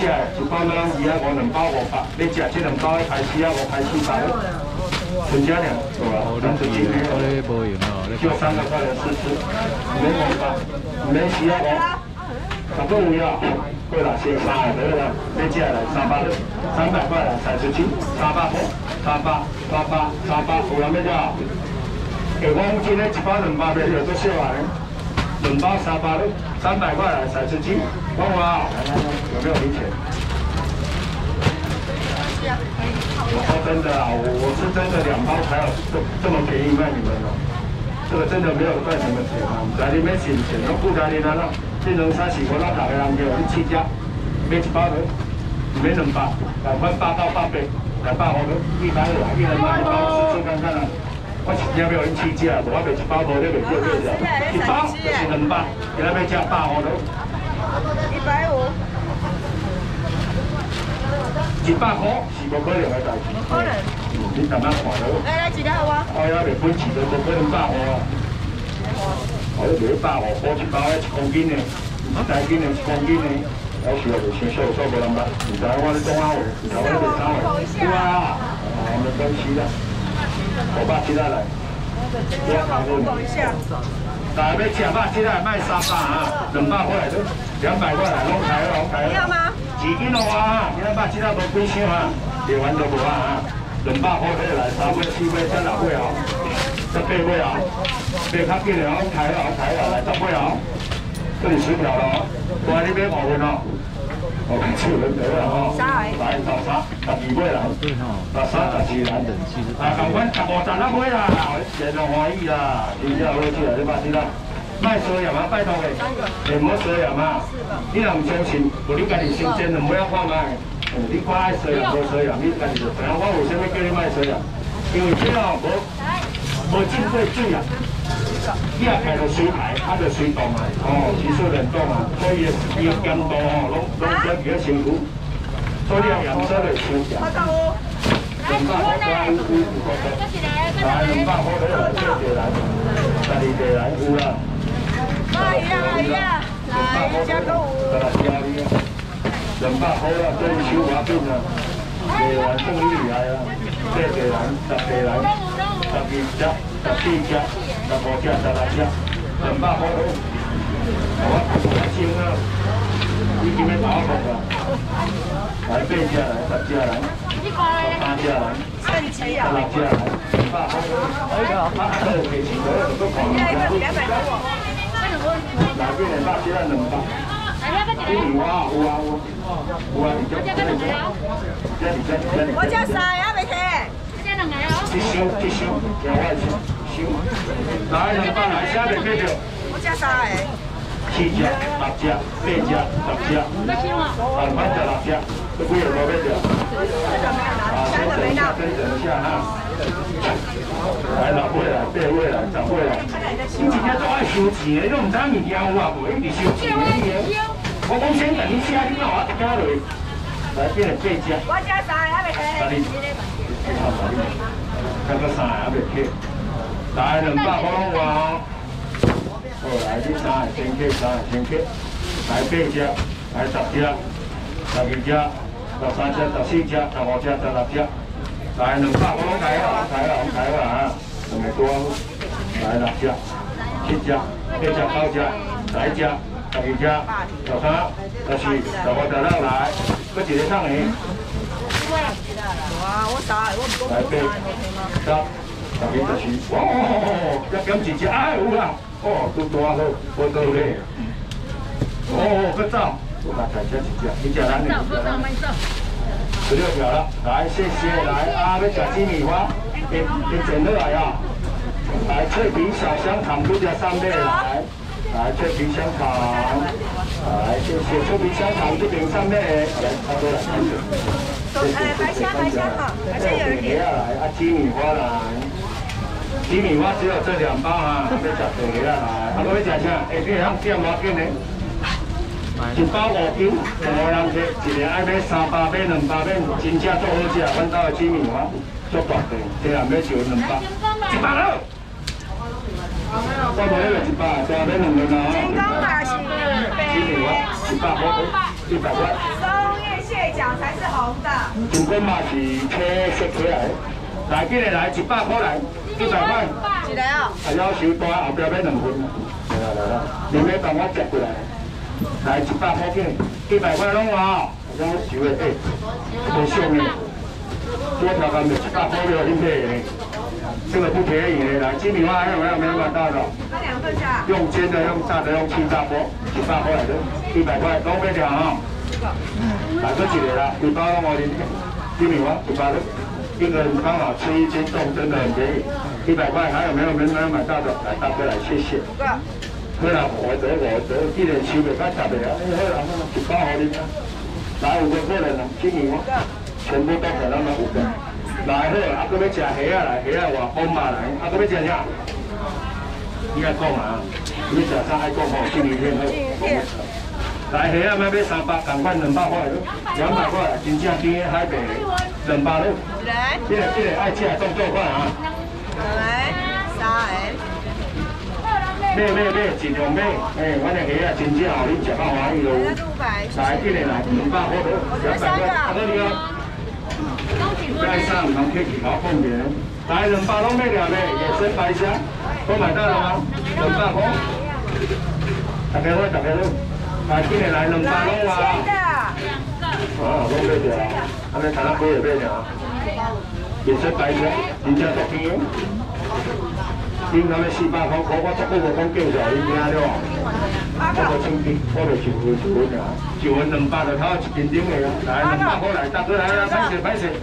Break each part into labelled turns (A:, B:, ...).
A: 食，一包两二啊我，两包五百。要食这两包开四啊五，开四百。纯家粮，对吧？咱就今天就三个块钱试吃，没五百，没四啊五，十个有呀。过来先三个得了，要食来三百六，三百块来三十七，三百五，三百，三百，三百，有人要吃？给我今天一包两百的有多少啊？两包三百六，三百块来三十七，问我有没有零钱？我说真的啊，我我是真的两包才有这这么便宜卖你们哦，这个真的没有赚什么钱啊，在里面省钱，都不在里那了，这能三十我那大个人给我去七家，买一包的，买两包，两块八到八百，两百好多，一百二，一人买一包试试看看啊。我一只要用七只，我卖一包无你袂叫对的，一包就是两百，今仔要吃百好多。
B: 一百五。
A: 一百块是无可能的代志。
B: 可能。
A: 你慢慢看咯。
B: 来来，一个好啊。
A: 我也未分钱都无可能百五？啊。我咧卖百五？块一包，一公斤的，一袋斤的，一公斤的，我需要就先收收个两百。唔知我咧讲啊，唔知我咧讲啊。对啊，哦，没关系的。我百七来。
B: 不要搞混一下。
A: 大要吃百七来卖三百啊，两百块都，两百块来，拢开拢开。
B: 要吗？
A: 几斤的话啊！今仔百七仔无几箱啊，卖完就无啊！两百块可以来三尾、四尾、七六尾哦，十八尾哦，卖较紧的哦，开哦开哦，来十尾哦，这里十条了，过来你买五份哦。哦，超人得啦吼，来十三、十二尾啦，十三、十四啦，啊，共款十五、十六尾啦，人就欢喜啦，真正好吃啊！你百七仔。卖蛇药吗？拜托诶，诶，唔好蛇药嘛。你若唔相信，无你家己新鲜的，唔要看卖。你看爱蛇药无蛇药，你家己就知影。我为什么叫你卖蛇药？因为这哦无无进过水啊。你也开到水排，它就水冻嘛。哦，水水冷冻嘛，所以伊个甘度哦，拢拢比较辛苦。所以要养色的出价。两百块来，五五五块。来，两百块来，这个来，十二个来，有啦。
B: 阿姨啊，阿姨啊，来加购物。
A: 两百块啦，这是手花饼啊，卖完送你厉害啊！这个人、十个、十二只、十四只、十五只、十六只，两百块好。我来先啊，你今日打好啊？来八只来，十只来，十三只来，十六只来，两百块。哎呀，啊，这个钱都都放进去。哪边两百，其他两百。这里有啊，有啊，有。有啊，你叫这里叫。这里叫这里。
B: 我叫啥呀？没听。
A: 这两个哦。一箱一箱，两块钱，箱。来两百来，下面几条？
B: 我叫啥诶？
A: 七只、八只、八只、十只。两块十六只，这几个多少条？啊，先等一下，先等一下哈。来六位来，八位来，十位来。你今天都爱收钱，你都唔知物件有啊无？一直收钱。我讲先等你下，你哪我加落？来变成八只。
B: 我加三个还未起。
A: 加个三个还未起。来两百块拢换。好，来这三个先起，三个先起。来八只，来十只，十二只，十三只，十四只，十五只，十六只。来两百，我拢开啦，开啦，我开啦啊！两个多，来六只、七只、八只、九只、十一只、十二只、十三、十四、十五只啦，来，搁一个送你。
B: 哇，我打，我唔讲。来八、
A: 十、十二、十四，哦，一减一只，哎有啦，哦，都多好，我到咧。哦，搁走，我把菜吃一只，你吃哪里？十六条了，来谢谢，来啊，要吃鸡米花，给给整落来啊！来脆皮小香肠，不加三倍来，来脆皮香肠，来谢谢脆皮香肠这边三倍，来差不多来，
B: 谢谢。白虾白虾好，白虾有人点。
A: 来啊，鸡米花来，鸡米花只有这两包啊，要吃多些来，啊，我要吃啥？哎，这样这样多紧呢？一包五斤，五人吃，一个爱买三百买两百买，真正做好食。阮兜的鸡米花做大块，这样买就两百，一百了。我买了一百，多买两个啦。
B: 金刚马是鸡米
A: 花一百块，一百块。冬叶蟹脚才是红的金根嘛是车设起来，来今日来一百块来，一百块。
B: 几来哦？
A: 还要收单，后边要两分。来啦来啦，你们帮我接过来。来一百块钱，一百块拢有啊，要收的哎，不凶的。我条干的一百块了，很便宜。这个不便宜的，来鸡米花还有没有？没有买到的。
B: 那两份下。
A: 用煎的，用炸的，用气炸锅，一百块的，一百块，拢买条啊。来这几个啦，一包拢我零，鸡米花一包的，一个人刚好吃一斤，重真的很便宜，一百块，还有没有没有买到的？来大哥来，谢谢。好啦，我得我得，既然收袂较十个啊，好啦，一包好你啊。来五个客人啊，鸡米花，全部都给他们五个。来好，啊，搁要吃虾啊来，虾啊话欧嘛来，啊，搁要吃啥？你爱讲啊，你食啥爱讲吼，今年天好。来虾啊，买买三百，赶快两百块咯，两百块，真正甜的海贝，两百咯。
B: 来，
A: 这个这个爱吃的动作快啊！
B: 来，三个。
A: 买买买，尽量买，哎，我那虾啊，真正好，你食到欢喜咯。来，这个来，两百块咯，两百块，阿哥你好。该上能可以好奉点，来两百拢买了没？野生白虾都买到了吗？两百块，大家好，大家好，来今日来两百拢啊！哦，拢买着安尼谈啊买就买着啊。野生白虾，真正足甜。顶头的四百块，我我足久无讲叫出来，你听了？我无称斤，我就一份一份尔，一份两百就头一斤顶的啊！来两百块来，大哥来来，歹势歹势，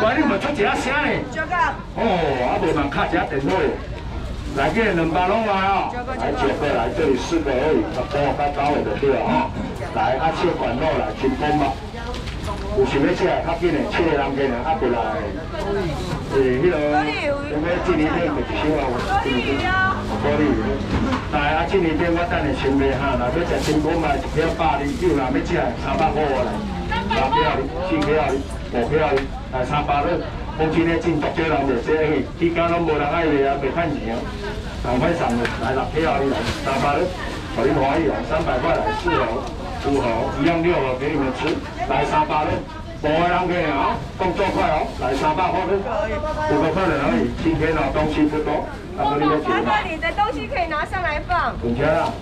A: 喂，你莫出一下声呢？哦，啊无嘛卡一下电话。来，这两百拢来哦，来九个来，这里四个而已，帮我加搞的对了哦。来，啊切管肉来，清风吧。有想要吃较紧的，七个人给人啊过来。诶，迄个，有咩今年天就一小啊，今年天，可以。来啊！这年边我等你先卖哈，若要食新鲜嘛，一条百二九，若要吃三百块来，三票哩，四票哩，五票哩，来三百了。目前咧真足少人卖，这个期间拢无人爱卖啊，袂趁钱啊。赶快上了，来六票哩来，三百了，互你欢喜啊！三百块来四楼、五盒，一样六了给你们吃，来三百了。五个人给啊，动作快哦，来三百块了，五个客人而已，今天啊东西不多。
B: 阿哥，你的东西可以拿上来放。
A: 唔吃啦，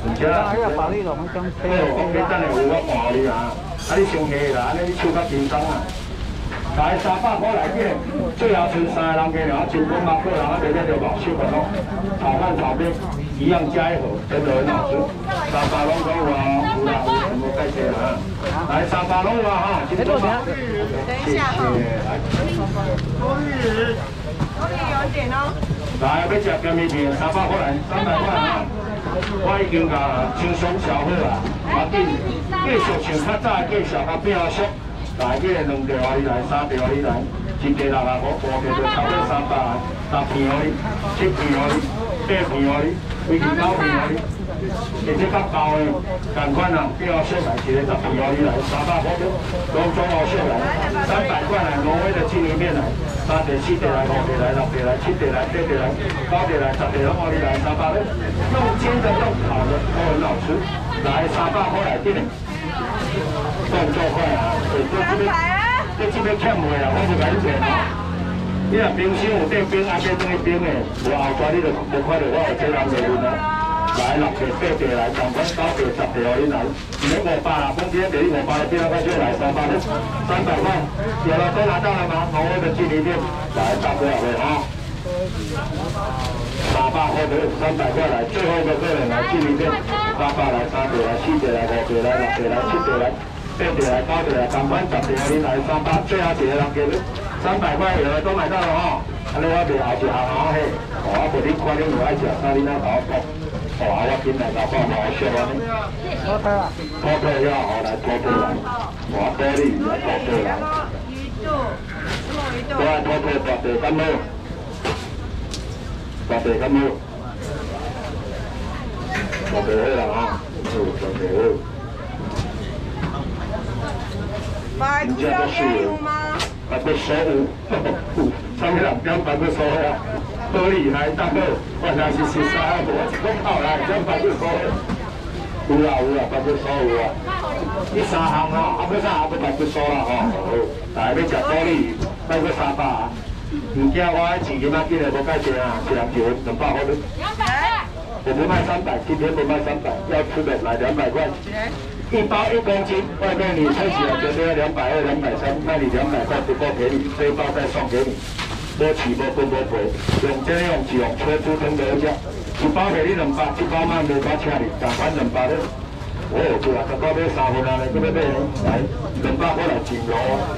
A: 唔吃啦。哎呀，把你弄成飞哦，我给等下有我看你啊。啊，你上下啦，安尼你手较轻松啊。来三百块来见，最后剩三个人给了，就我八个人啊，这边就老少了咯。炒饭炒面一样加一盒，真的很好吃。三百拢够啊，有啦，有全部盖起啊。来三百拢啊哈，今天多少？谢谢。来，多日，多日有点哦。来，要吃咸面片，三百块来，三百块啊！我已经甲轻松消好啦，我紧继续像较早继续较变俗。来，这个两条你来，三条你来，一条六啊五，五条就差不多三百，十片你，七片你，八片你，几条九片你。而且较厚的，同款啊，比较少来一个十片哦，你来三百块的，拢总好少来，三百块来，挪威的金鱼面来，三碟、四碟来，五碟来，六碟来，七碟来，八碟来，九碟来，十碟拢我你来三百的，用煎的、用烤的都很好吃，来三百块来点，动作快啊！这这边这这边欠卖啊，我就甲你讲啊，你若冰箱有带冰，阿姐等于冰的，无后抓你就无看到我有这人卖面啊。来六地八地来，上款九地十地哦，你来，唔免五百啦，风天地五百了，边个快出来三百咧？三百块，有了都拿到了吗？挪威的纪念店，来大哥位啊！八百块的，三百块来，最后一个客人来纪念店，三百来，三地来，四地来，五地来，六地来，七地来，八地来，九地来，上款十地哦，你来三百，最后一个人给你三百块，有了都买到了哈。安尼我袂后是行行嘿，我陪你看你有爱食啥，你哪甲我讲。哇！我今日老板好笑啊！拖车啊！拖车要好来拖车来，我玻璃来拖车来。鱼肚，什么鱼肚？我拖车大地干么？大地干么？大地好啦哈，好大地好。
B: 买股票给有吗？
A: 百块十五，上面两张百块十五。多厉害，大哥！我那是十三，我我跑来，两百就够了。有啊有啊，八只手啊。你三项吼，啊，要啥啊，要八只手啦吼。来要食高丽，再过三百。物件我爱钱，今仔今日无介绍啊，是两条两百块。
B: 两百
A: 我不卖三百，今天不卖三百，要吃的来两百块。一包一公斤，外面你称起来绝对要两百二、两百三，卖你两百块不够便宜，这一包再送给你。多起无分无赔，用这用是用车子等的价，一包给你两百，一包卖两百请你，但款两百的。哦，对啊，十包买三分啊，你要买呢？来，两百块来进炉啊。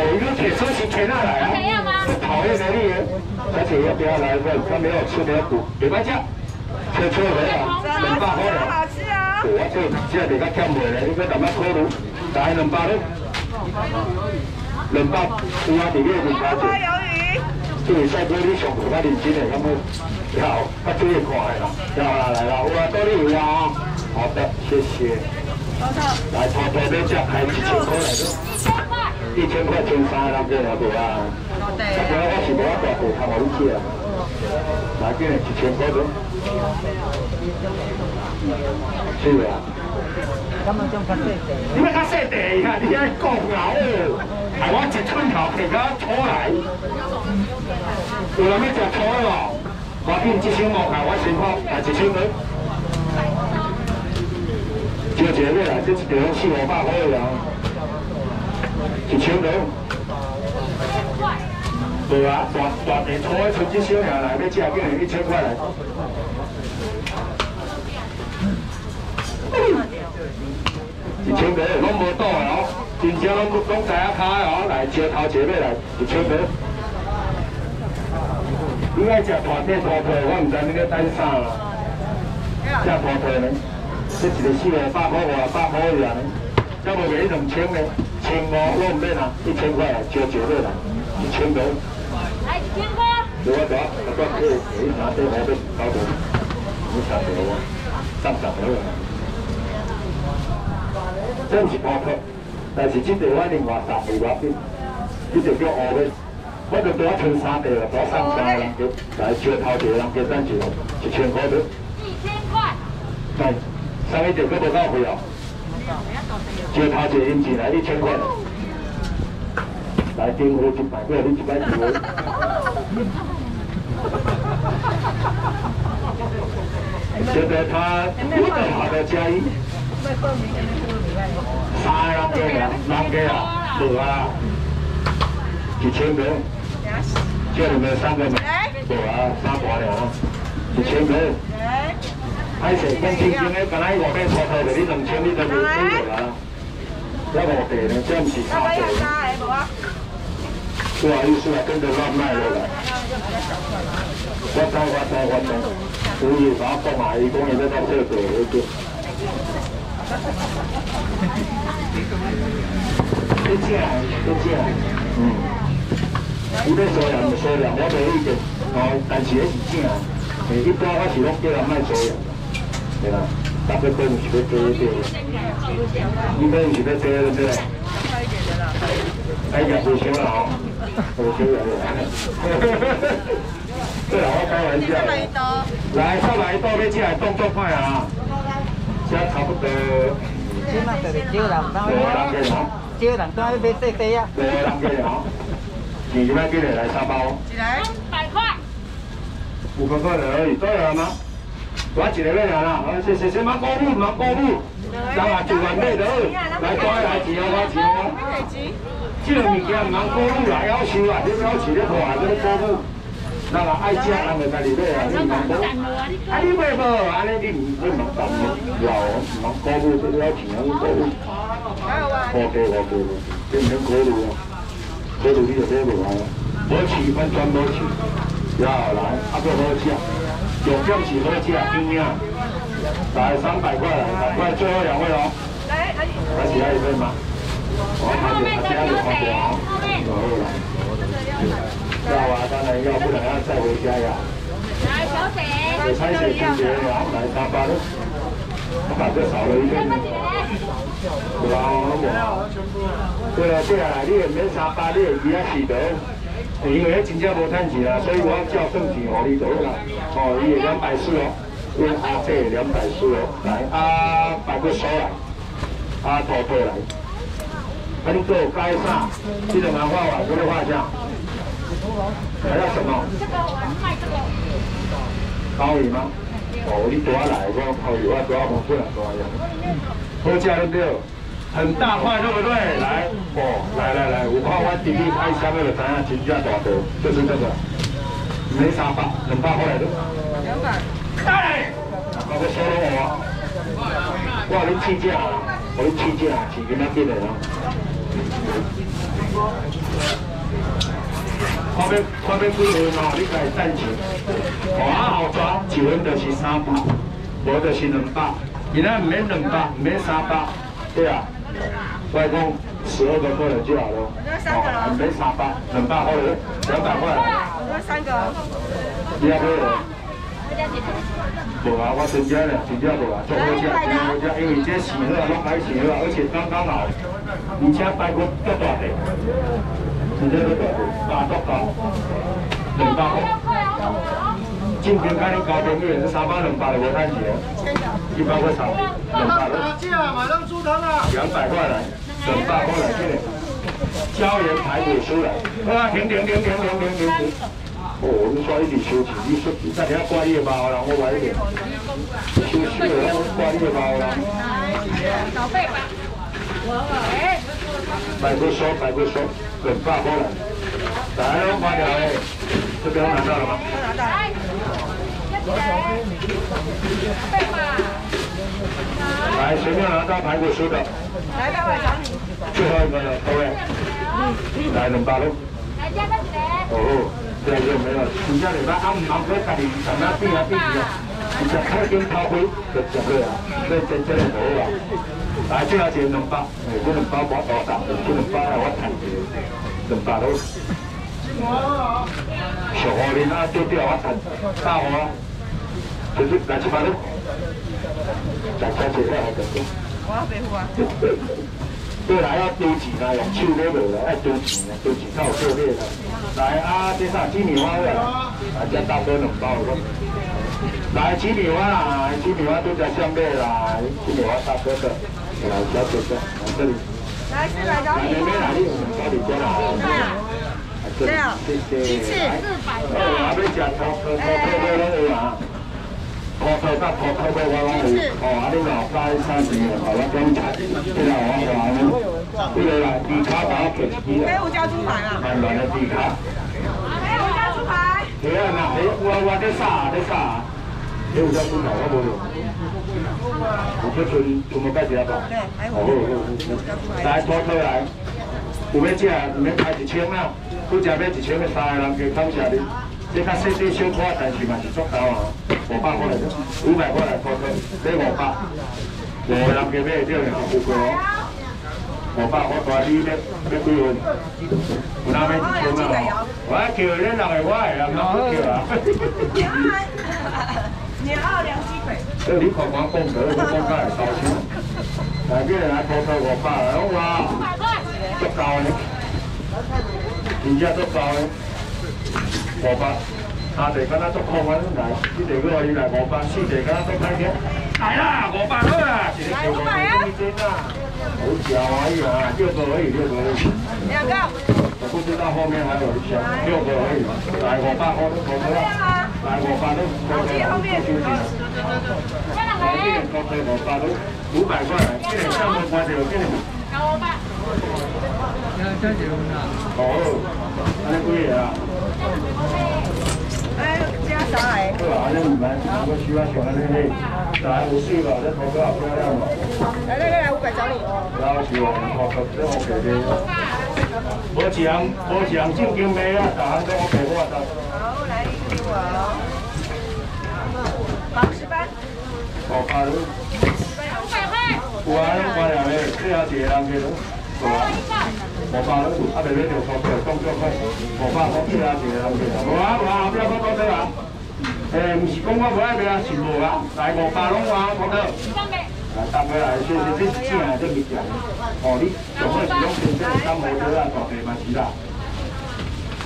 B: 一个
A: 铁车是铁哪来啊？讨厌的你，而且要不要来份？他没有吃没有补，别卖价。车车回啊，两百块了。我这只比较欠卖咧，你要淡仔考虑，大两百咧，两百有啊，伫个面加
B: 花
A: 钱，
B: 鱿鱼，
A: 这个赛哥你上比较认真的，咁么好，较注意看的啦，来啦来啦，有啊，多你有啊，好的，谢谢。来，偷偷要只开一千块来咯，
B: 一千块。
A: 一千块千三人过来对啊。大家我是无啊大步通互你吃啊，来，今日一千块咯。是啊。
C: 咁啊，仲近即
A: 你要较细地啊！你爱讲牛哦，系我一寸头皮甲拖来。有人要食拖的哦，我紧一千毛块，我先好，来一千块。招一个来，这一条四五百块的啊，一千块。对啊，大大地拖的剩一小尔来，要食竟然一千块来。一千块拢无倒的哦，真正拢拢知影卡的哦，来招头一个来一千块。你爱食大体大块，我唔知你咧等啥啦。食大腿呢？这一个四五百块，五六百块尔呢？要无给你两千呢？千五我唔免啦，一千块来招一个来，一千块。
B: 来一千块。
A: 我我我我可以可以拿这毛病搞懂，你晓得我，上上了。这是包托，但是这个我另外十二外边，这就叫乌的。我就多穿三地了，多三三人叫来招头一个人叫等住，一千块的。
B: 一千块。
A: 来，上一条佫无够贵哦。招头一个引进来一千块。来订货一百块，你一百块。觉得他不得好的加一。三人嘅啊，人嘅啊，无啊，一千个，这里面三个没，无啊，三大了，一千个。歹势，讲真正的，刚才外面拖拖的，你两千你都无买着啦。要五地呢，这不是三地。不好意思啊，跟着乱卖落来。我知我知我知，所以把放埋，伊讲伊要到这个那个。你正，你正，嗯。伊要收人就收人，我无意见。哦，但是迄是正，诶，一般我是拢叫人卖收人，对啦。大概可能是要做一点，应该是要做对不对？哎呀，不行了哦，不行了。对啊，我开玩笑。来，上来倒要起来动作快啊！现在差不多。
C: 起碼就係招人當
A: 五人嘅嗬，
C: 招人當俾細細啊！
A: 五人嘅嗬，二蚊幾嚟嚟三包？
B: 三百塊。
A: 五百塊而已，多人嗎？我一個要人啦，謝謝謝，忙過路，忙過路，人啊做完咩到？來多來錢啊，我錢啊！這個物件忙過路啦，要求啊，你要求你看啊，這個過路。那個愛食，人就家己買啊，你唔忙過。啊，你買無？安尼你唔你唔等老，唔忙過路，這個要錢啊，你過路。我給我給我，變成過路啊，過路你就買無啊，無錢分專無錢，要來，啊個好食，重點是好食邊啊，来三百块，三块最后两位喽。来，阿姨。来其他一位吗？我后面的有谁？后。然后。要啊，当然要，不然要再回家呀。
B: 来，小姐。
A: 你，小姐，小姐，然后来沙发六。我感觉少了一个。对吧？对啊，对了，你也没三八六，你也是的。因为迄真正没趁钱啊，所以我要叫正钱我里倒啦。哦，你会当摆事哦。用阿姐两百四哦，来啊，白骨收来，啊，头头来。啊，你给我改啥？这个漫画啊，这个画像。还要什么？高鱼吗？哦，你多来，我高鱼我多丰富了，多呀。好吃对不对？很大块对不对？来，哦，来来来，我看我弟弟拍下面的知影真正大头，就是这个，没三百，两百块来的。
B: 两百。
A: 来，搞个收了我。我你起价，我你起价，起给那边的啊。看要看要几分哦，你家己等钱。啊，后抓一份就是三百，无就是两百。今仔唔免两百，唔免三百，对啊。我讲十二个过来就好了。哦，唔免三百，两百块，两百块。
B: 我说三个。
A: 你要几个？无啊，我真正咧，真正无啊，做好食，做好食，因为这洗好啊，拢买洗好啊，而且刚刚好，而且排骨足大块。真正足大块，大足高，两百块。正平甲你交朋友是三百两百的无趁钱，一百块差，两百了。
D: 马上出汤啊！
A: 两百块来，两百块来，这个椒盐排骨酥来，哇，停停停停停停停停。哦，我们抓一点休息，你说那你要挂夜猫然，我晚一点休息了，然后挂夜猫了。
B: 小费吧，我哎，
A: 摆个手，摆个手，很大包了，来喽，花鸟哎，这边拿到了吗？
B: 来，小费。
A: 随便拿到排骨吃的。
B: 来，大排长你。
A: 最后一个了，各位。嗯。来，冷巴喽。
B: 来，加个来。
A: 哦。对，没有没有，暑假礼拜，阿姆老哥带你上那边啊，边啊，你在开跟他回，对对对啊，对对对对对啊，来最后一个两包，哎，这两包我包到，这两包我谈的，两包都，小黄林啊，对对，我谈，大黄，就是来七八六，来七八六，好的，
B: 我要陪。
A: 对啦，要丢钱啦，用手咧落啦，要丢钱啦，丢钱才有做咧啦。来啊，这啥鸡米花啦？来加大哥两包咯。来鸡米花啦，鸡米花都在上面啦，鸡米花大哥的，来小姐姐来这里。
B: 来，先来找你。
A: 来哪里？找你家啦。
B: 对啊。
A: 谢谢。
B: 鸡翅四百
A: 哦，还没吃头头头头头拢有啊。就是，哦，啊？哩两三、三、四，好了，今天现在我我，比如来二卡打手机，
B: 还有加猪排啊？
A: 办办那二卡。
B: 还有加猪排？
A: 对啊，那得刮刮得杀得杀，还有加猪排都冇用。我不存存不介意啊？
B: 对，还好。
A: 哦哦哦哦。来拖拖来，我没加，没加几枪了，估计还没几枪没杀，那叫他们加点。这较细细小块，但是嘛是足够啊，五百块。来，五百块。来拖拖，这五百，五个人加买会着尔，有过哦。五百我带你要要几份？有哪要一千啊？我叫你六个我的，人哪不叫啊？
B: 年二两鸡腿。
A: 这你看我讲得，我讲起来烧钱。来，这个来偷偷五百来，好哇？足够呢，真正足够呢。五百，三地敢若足空啊！来，四地我伊来五百，四地敢若足歹听。来啦，五百好啦，一个叫五百啊！好小而已啊，六个而已，六个而已。
B: 两个。
A: 我不知道后面还有一箱，六个而已。来，五百我都投出来。来，五百都投出来，休息。来，这个投出五百都五百块，这个项目关掉，这个。
B: 五百。
A: 哦，安尼几个啊？
B: 来
A: 来
B: 来来，五百。
A: 我
B: 好，奖，奖，来一个我。八。好，八十。
A: 五百块。
B: 五百块，
A: 五百，五百拢做，阿妹妹就做做工作块，五百好做阿是阿是啊，无啊无啊，阿不要做多少啊？诶，唔是讲我唔爱做阿全部啊，来五百拢我做，啊，大伯啊，先生你正啊，做物件，哦，你全部是拢先生，阿冇做啦，落地万事啦，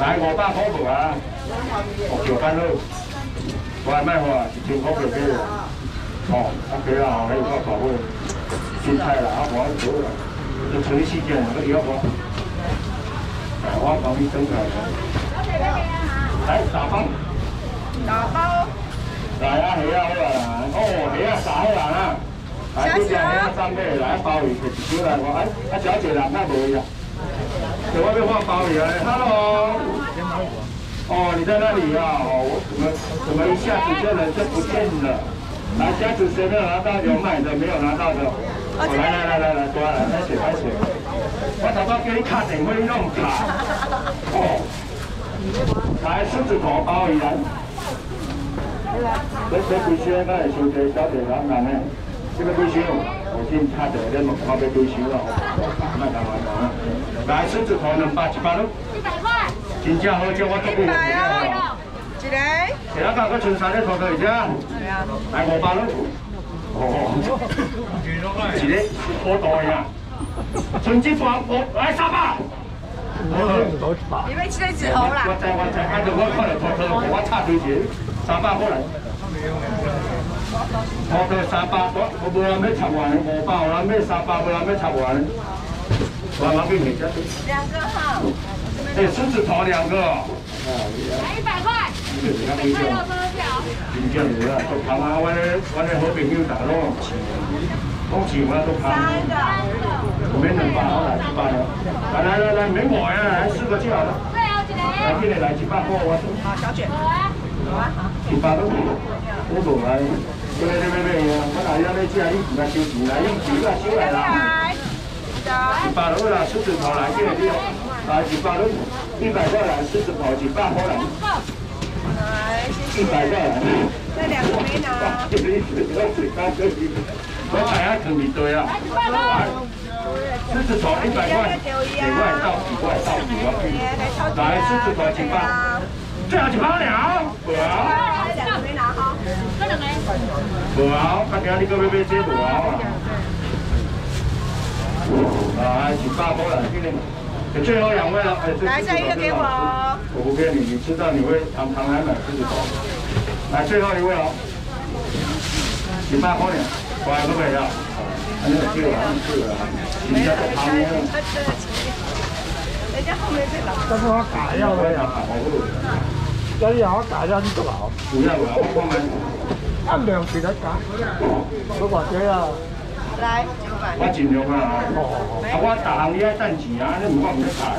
A: 来五百好做啊，学台湾路，我阿妈话，学台湾路比较，哦，阿比较，还有个实惠，出差啦，阿好啊，啦。就纯四件，那个要我，哎，我帮你整来。来打包。
B: 打包。
A: 来啊，虾啊好啊，哦，虾啊三好人啊。来，这只虾三尾，来鲍鱼，摕一手来我，哎，啊，小姐人那无呀？在外面放鲍鱼啊，Hello。哦，你在那里啊？哦，我怎么怎么一下子就人就不见了？来，下次谁没有拿到？有买的，没有拿到的。哦，来来来来来，过来，开水开水。我头先叫你卡电话，你都唔卡。哦。来，狮子头鲍鱼来。你你几箱？那是小姐小姐人人呢？这个几箱？我先差着，你莫看要几箱咯。卖干嘛讲？来，狮子头两百一百咯。
B: 一百块。
A: 真正好叫我做不了。
B: 一个。
A: 其他家个春山咧拖到而家，来五百咯。哦，一个好大呀！春节放我来三百。
B: 你要吃得几好啦？
A: 我知我知，按照我看来拖拖，我差几钱？三百过来。拖到三百，我我无人要插完，五百，有人要三百，无人要插完。我拿给你，
B: 两个哈。
A: 哎，狮子头两个。
B: 来一百块。快乐车票。
A: 真正是啊，都看啊，我咧我咧好朋友大佬，讲钱我都看。
B: 三个。
A: 免两百，好来一百了。来来来来，免买啊，来四个就好了。
B: 对啊，几个？
A: 来，今日来一百块，我。
B: 好，小卷。好啊。
A: 一百都，我无来，我来这边买啊，我来要来这里唔来收钱，来用钱来收来啦。一百多啦，狮子头来，今日你来一百多，一百块来，狮子头一百块来。一百块来。
B: 这两个没拿。
A: 我，还要啃一堆啊。来，狮子头一百块，几块到几块到几块。来，狮子头一百，最后一百了，无啊。
B: 两个没拿哈，这两个。
A: 无啊，看今你个要买这无啊。来，一百块来，今天。最后两位了，哎，
B: 来下一个给我。
A: 我不骗你，你知道你会常常来买这个包。来，最后一位哦，一百块呢，过来可不可以啊？还有这个，这个，人家在旁边。
B: 人家后面在拿。
C: 但是我改要的呀，要要我改要你做老。
A: 不要不要，我们
C: 按量时来改。不过这啊。
B: 来，
A: 我尽量啊，啊，我逐项你爱等钱啊，你唔我唔得ถ่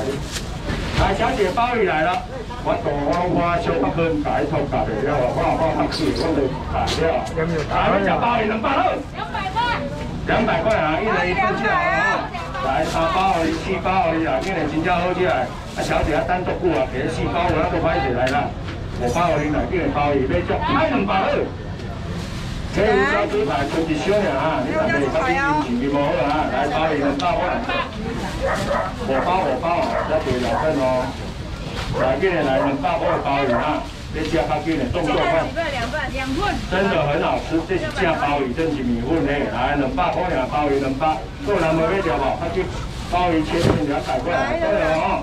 A: 来，小姐鲍鱼来了，我大碗花小八分，大头大的了，我我我客气，我就大了。来，你食鲍鱼两百了。两百块。两百块啊，一人一份起来啊！来，三包你，四包你啊，今日真正好起来。啊，小姐啊，单独顾啊，给四包我那个快起来了。五包你来，今日鲍鱼买足，买两百了。这有小猪排，春节小呀啊！你看这这心情就无好啊！来包鱼两包过来，火包火包啊，要对两份哦。来，今日来两百块鲍鱼啊！你吃较紧的，动作快。真的很好吃，这是正鲍鱼，真是米粉嘞！来，两百块两鲍鱼两百，做人没买条无？较紧，鲍鱼切片两百块，对哦。